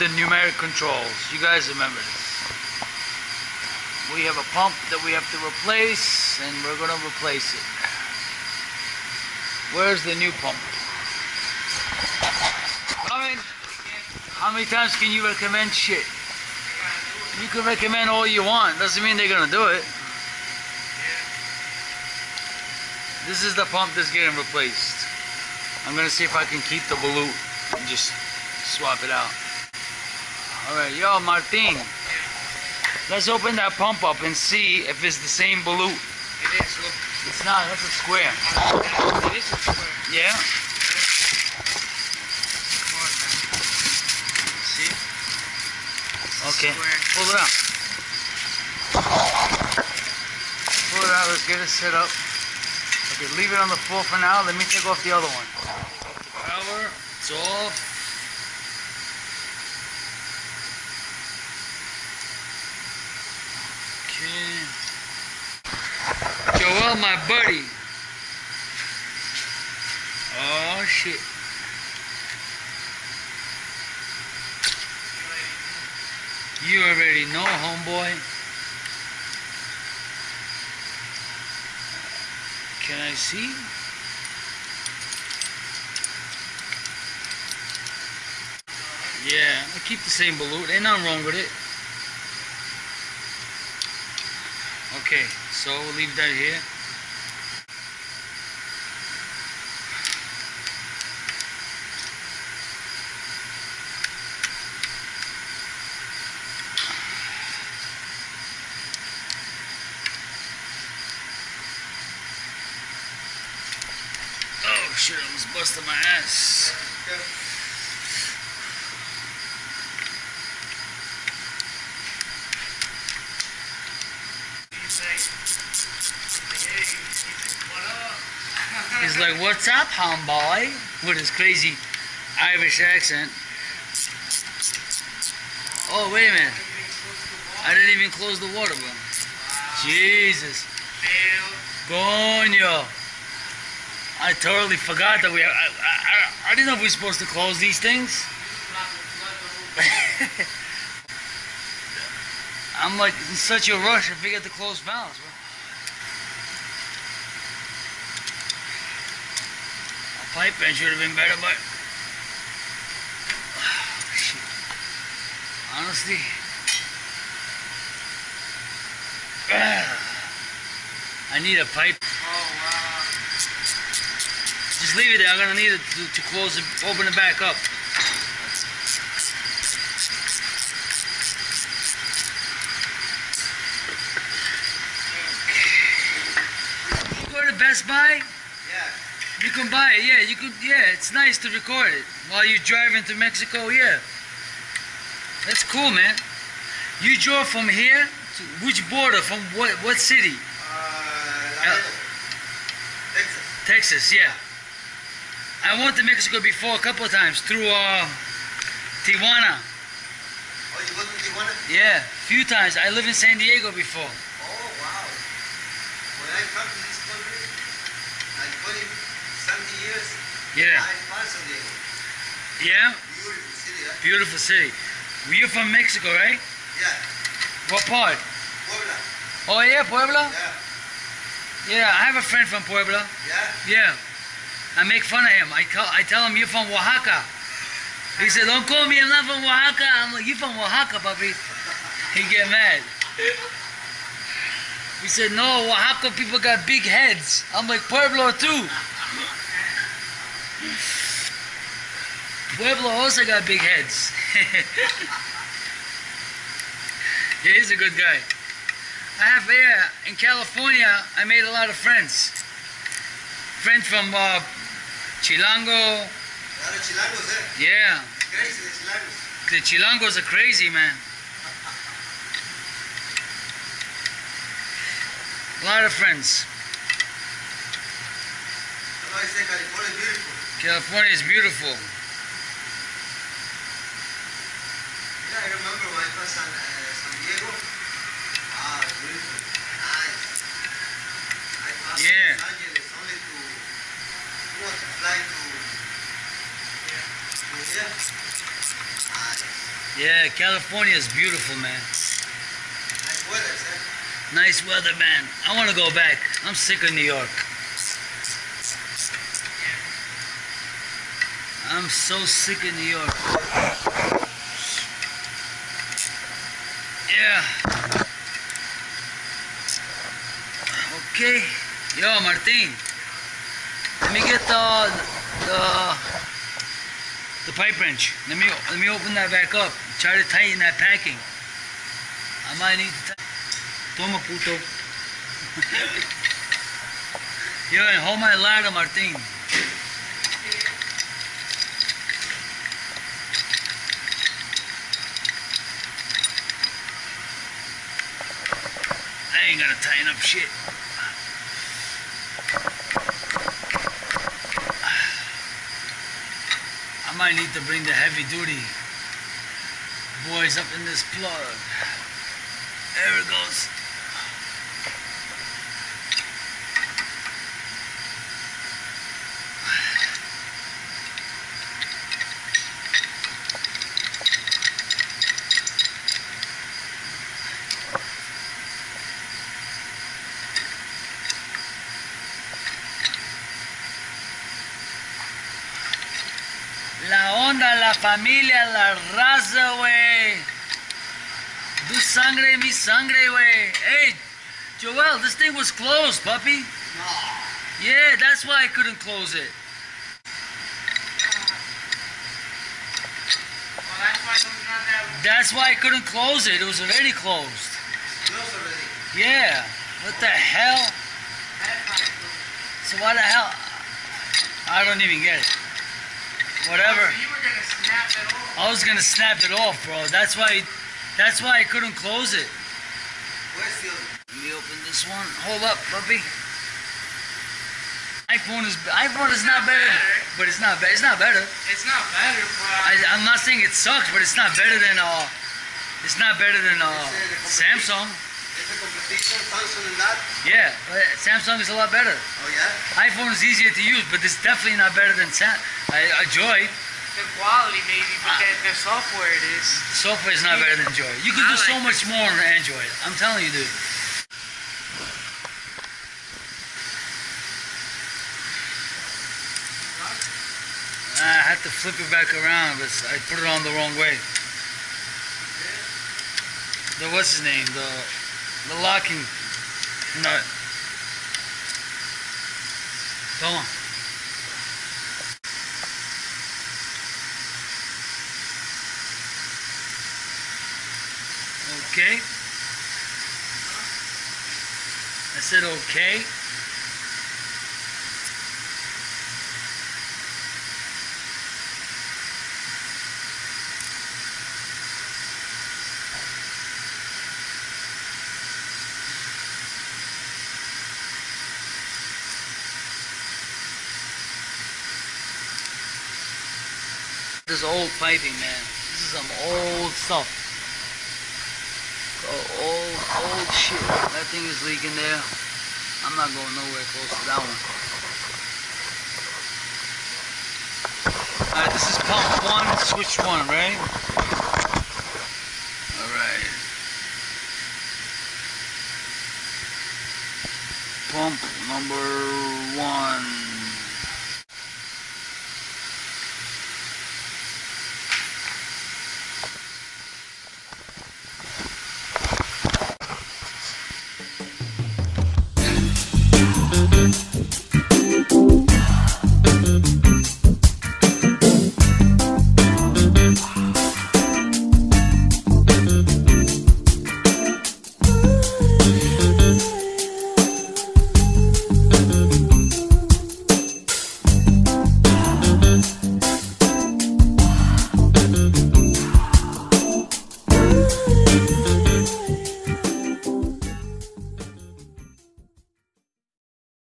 the numeric controls. You guys remember this. We have a pump that we have to replace, and we're going to replace it. Where's the new pump? Coming. How many times can you recommend shit? You can recommend all you want. Doesn't mean they're going to do it. This is the pump that's getting replaced. I'm gonna see if I can keep the volute and just swap it out. Alright, yo, Martin. Let's open that pump up and see if it's the same volute. It is, look. It's not, that's a square. It is a square. Yeah? Come on, man. See? Okay. Pull it out. Pull it out, let's get it set up. Okay, leave it on the floor for now. Let me take off the other one. Power, it's off. Joel, my buddy. Oh, shit. You already know, homeboy. Can I see? Yeah, I keep the same volute. Ain't nothing wrong with it. Okay, so we'll leave that here. Oh shit, I almost busted my ass. You say, hey, what up? He's like, what's up, homeboy? With his crazy Irish accent. Oh, wait a minute. I didn't even close the water, bro. Jesus. Coño. I totally forgot that we. I, I, I, I didn't know we were supposed to close these things. I'm like in such a rush. I forget to close valves, bro. A pipe bend should have been better, but honestly, I need a pipe. Oh, wow. Just leave it there. I'm gonna need it to, to close it, open it back up. To Best Buy. You can buy it. Yeah, you could. Yeah, it's nice to record it while you're driving to Mexico. Yeah, that's cool, man. You drove from here to which border? From what what city? Uh. Laredo. Texas. Texas, yeah. I went to Mexico before a couple of times through uh, Tijuana. Oh, you go to Tijuana? Yeah, few times. I lived in San Diego before. Oh, wow. When I come to this country, like 20 something years, Yeah, yeah, Beautiful city, huh? beautiful city. You're from Mexico, right? Yeah. What part? Puebla. Oh yeah, Puebla. Yeah. Yeah, I have a friend from Puebla. Yeah. Yeah, I make fun of him. I tell I tell him you're from Oaxaca. He said, "Don't call me. I'm not from Oaxaca." I'm like, "You from Oaxaca, puppy?" He get mad. He said, "No, Oaxaca people got big heads." I'm like, "Pueblo too." Pueblo also got big heads. yeah, he's a good guy. I have yeah, in California. I made a lot of friends. Friends from uh, Chilango. A lot of chilangos, eh? Yeah, Crazy, the chilangos. the Chilangos are crazy, man. A lot of friends. That's why I say California is beautiful. California is beautiful. Yeah, I remember when I was San, uh, San Diego. It's beautiful. Nice. I passed Yeah. Los Angeles only to, to fly to Yeah. Nice. Yeah, California is beautiful, man. Nice weather, sir. Nice weather, man. I want to go back. I'm sick of New York. I'm so sick of New York. Yeah. Okay. Yo, Martin. Let me get the the the pipe wrench. Let me let me open that back up. Try to tighten that packing. I might need to. Toma, puto. Yo, and hold my ladder, Martin. Gonna tighten up shit. I might need to bring the heavy duty boys up in this plug. There it goes. La onda, la familia, la raza, güey. Tu sangre, mi sangre, güey. Hey, Joel, this thing was closed, puppy. No. Yeah, that's why I couldn't close it. That's why I couldn't close it. It was already closed. Yeah. What the hell? So why the hell? I don't even get it. Whatever. So you were gonna snap it off. I was gonna snap it off, bro. That's why. That's why I couldn't close it. Where's the other? Let me open this one. Hold up, puppy. iPhone is iPhone is not better, but it's not better. It's not better. It's not better, but I, I'm not saying it sucks, but it's not better than uh, it's not better than uh, Samsung. The competition that? Yeah, but Samsung is a lot better. Oh yeah? iPhone is easier to use, but it's definitely not better than Sam. I, uh, Joy. the quality maybe, but the, the software it is. Software is not better than Joy. You can do so much more on Android. I'm telling you, dude. I had to flip it back around, but I put it on the wrong way. The what's his name? The the locking nut. Come on. Okay. I said okay. This is old piping, man. This is some old stuff. Oh, old, old shit. That thing is leaking there. I'm not going nowhere close to that one. Alright, this is pump one, switch one, right? Alright. Pump number one.